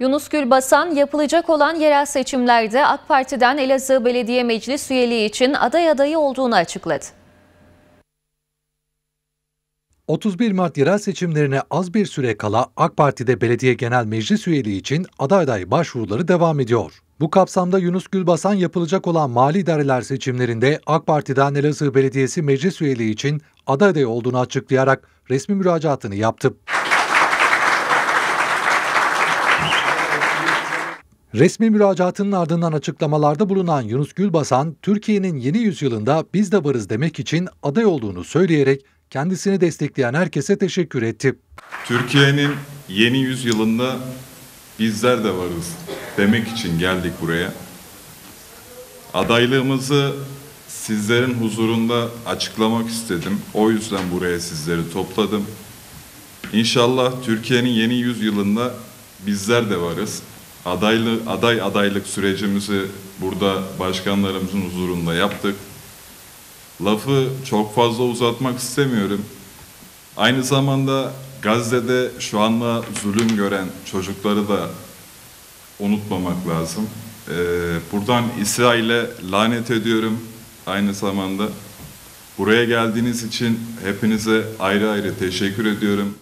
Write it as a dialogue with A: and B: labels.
A: Yunus Gülbasan yapılacak olan yerel seçimlerde AK Parti'den Elazığ Belediye Meclis üyeliği için aday adayı olduğunu açıkladı.
B: 31 Mart yerel seçimlerine az bir süre kala AK Parti'de belediye genel meclis üyeliği için aday aday başvuruları devam ediyor. Bu kapsamda Yunus Gülbasan yapılacak olan mali idareler seçimlerinde AK Parti'den Elazığ Belediyesi meclis üyeliği için aday aday olduğunu açıklayarak resmi müracaatını yaptı. Resmi müracaatının ardından açıklamalarda bulunan Yunus Gülbasan, Türkiye'nin yeni yüzyılında biz de varız demek için aday olduğunu söyleyerek kendisini destekleyen herkese teşekkür etti.
C: Türkiye'nin yeni yüzyılında bizler de varız demek için geldik buraya. Adaylığımızı sizlerin huzurunda açıklamak istedim. O yüzden buraya sizleri topladım. İnşallah Türkiye'nin yeni yüzyılında bizler de varız. Adaylı, aday adaylık sürecimizi burada başkanlarımızın huzurunda yaptık. Lafı çok fazla uzatmak istemiyorum. Aynı zamanda Gazze'de şu anda zulüm gören çocukları da unutmamak lazım. Ee, buradan İsrail'e lanet ediyorum aynı zamanda. Buraya geldiğiniz için hepinize ayrı ayrı teşekkür ediyorum.